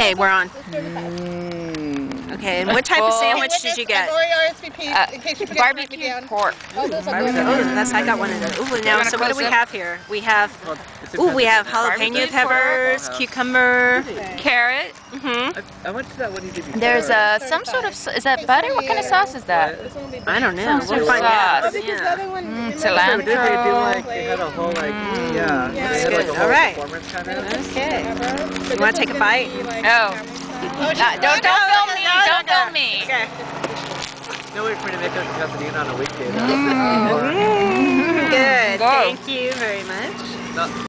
Okay, we're on. Mm. Okay, and what type of sandwich did you get? Uh, in case you forget to write me barbecue down. pork. Oh, those are Oh, good. that's I got one of those. Ooh, now so what do we have here? We have ooh, we have jalapeno peppers, pork. cucumber. Carrot. hmm I, I went to that one you did before. There's uh, some sort of, is that butter? What kind of sauce is that? This one will be I don't know. Some We'll sort of find out. Sauce. because the Yeah. other one, Mm, cilantro. Did they do like, they had a whole like, Mm. yeah. Yeah, they that's had like good. a whole All right. performance kind of. Okay. You wanna take a bite? gonna be, like, Oh. Uh, don't, don't film me. Don't film me. Okay. No way for me to make up Casadina on a weekday. though. Mm, good. Go. Thank you very much. No,